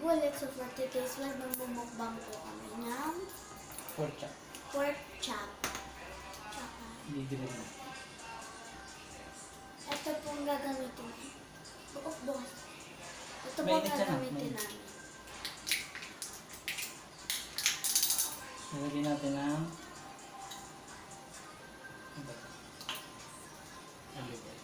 ulit. So for today's vlog, magmumukbang po kami ng Pork chop. pork chop. Tsaka, Bibili na. ito pong gagamitin. Buok bukas. Ito po Mainit siya na, gagamitin mainit. namin. Nilagyan natin ng... Ano ba ito? Olive oil.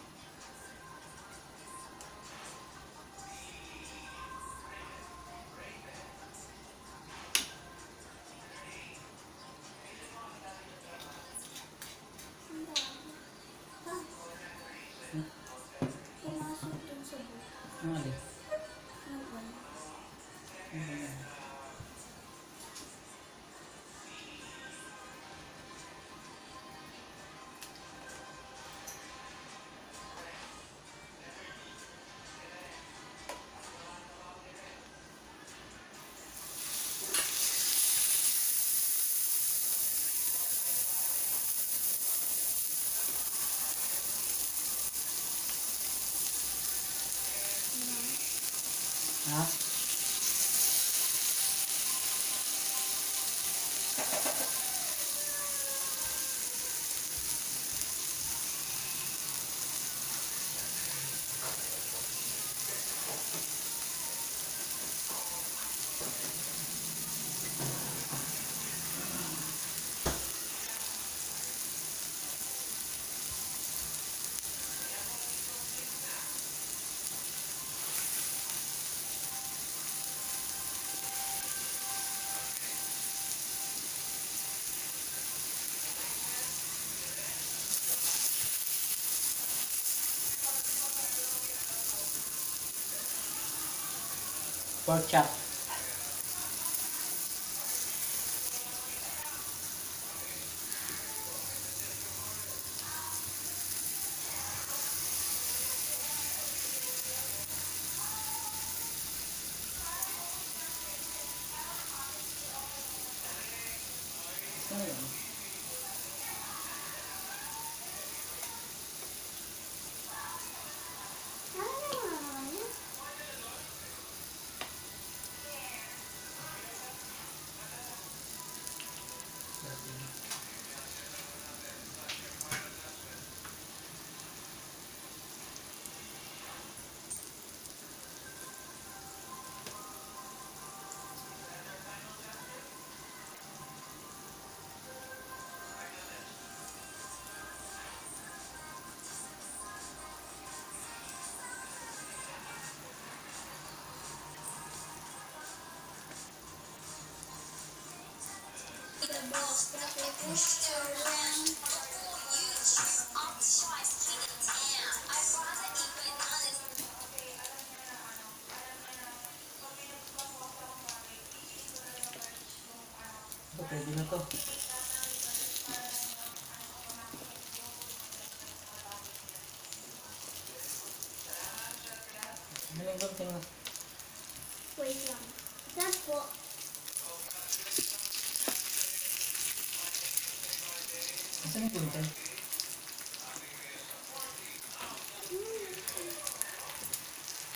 Pork chop. Pwede na to. Maling ba tingnan? Wait lang. Saan po? Asan yung punta?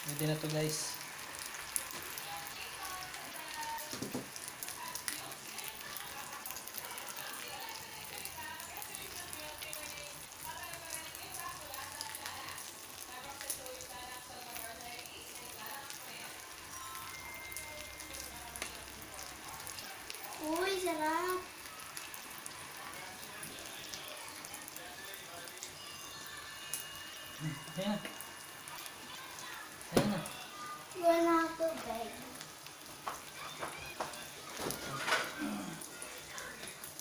Pwede na to guys. Uy, sarap. Ayan na. Ayan na. Wala ako, babe.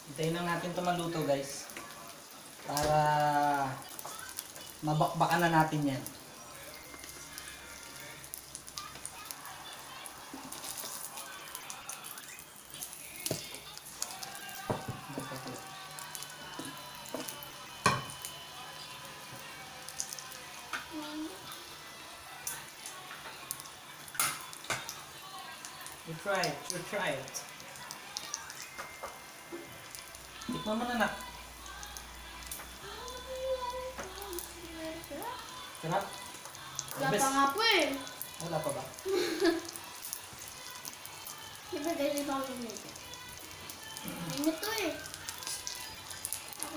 Hintayin lang natin ito maluto guys. Para mabakbakan na natin yan. It. Tikman mo na na. Sarap? Wala pa nga po eh. Wala pa ba? Ito guys, iba ko nito. Init to eh.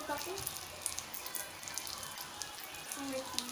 Ako. Ang wait lang.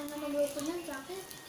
Wala na mabuko niyan, sakit. Laki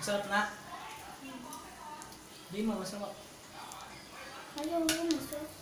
Masarap na? Hindi mo, masarap. Ayaw mo na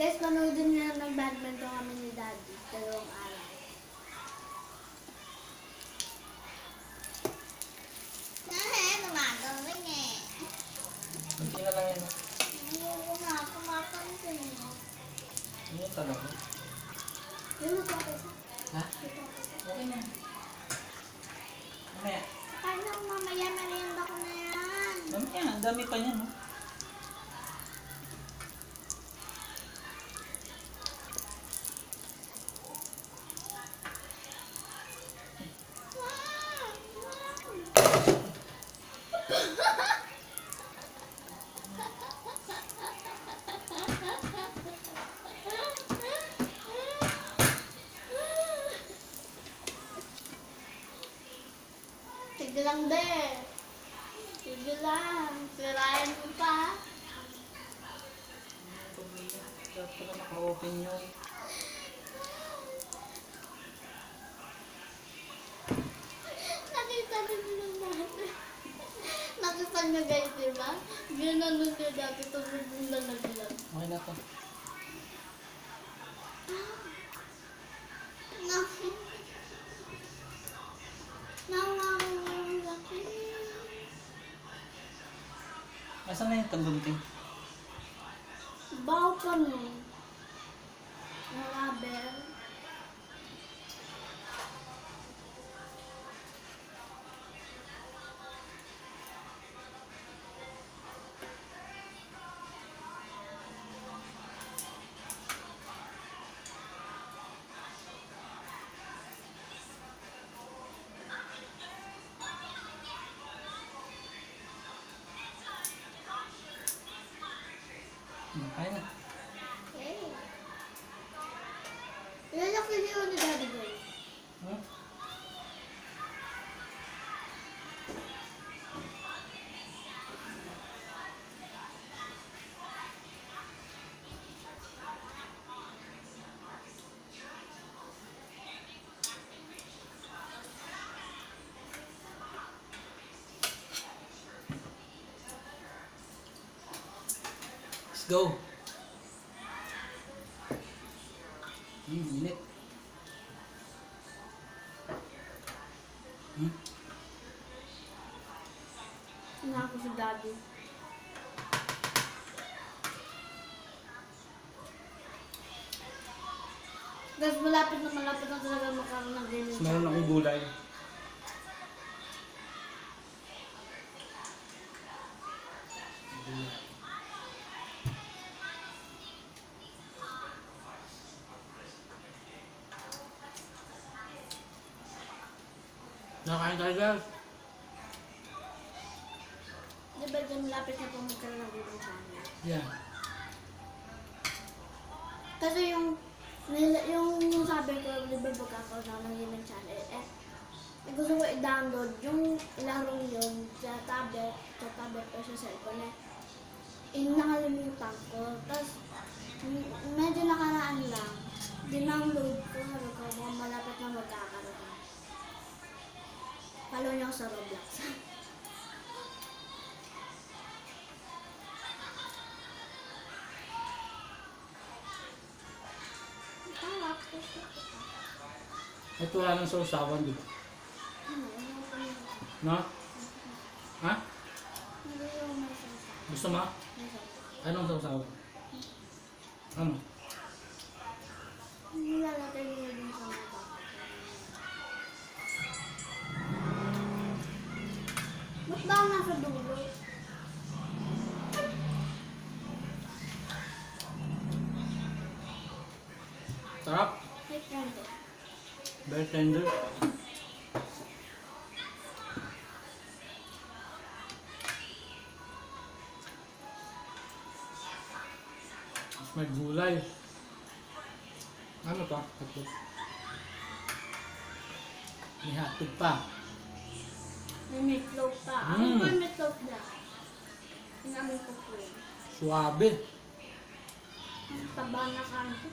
Guys, panoodin nyo lang nag-badminton kami ni Daddy. Dalawang araw. Be. Sige lang. Sirayan mo pa. Dapat pala naka-open yun. Nakita rin nyo natin. Nakita nyo guys, di ba? Ginanon nyo dati ito yung lalaglag. Okay na to. Asan na yung tagunting? Baw pa nun. Ang rubber. Hmm, Kaya na. Go. Hmm, init. Hmm? Ina ako si Daddy. Guys, malapit na malapit na talaga makaroon ng ganyan. Meron akong gulay. Guys. Di ba dyan malapit na po magkaroon ng ganyan channel? Yeah. Kasi yung, nila- yung sabi ko, di ba magkakaroon ng ganyan channel, eh, eh, gusto ko i-download yung larong yun sa tablet, sa tablet o sa cellphone eh. Eh, nakalimutan ko. Tapos, medyo nakaraan lang. Dinownload ko, sabi ko, malapit na magkakaroon. Follow niyo ako sa Roblox. Ito wala nang sausawan, di ba? Ko yun? No? Ha? Gusto mo? Anong sausawan? Ano? สะดุดเลยสำหรับให้กันเถอะเบสเซนด้วยมันกูไล่นั่นหรอปะมีหักตุ่ปาก May meatloaf pa. Mm. Ano ba yung meatloaf na? Inamin ko po. Suwabe. Ang taba na kanto.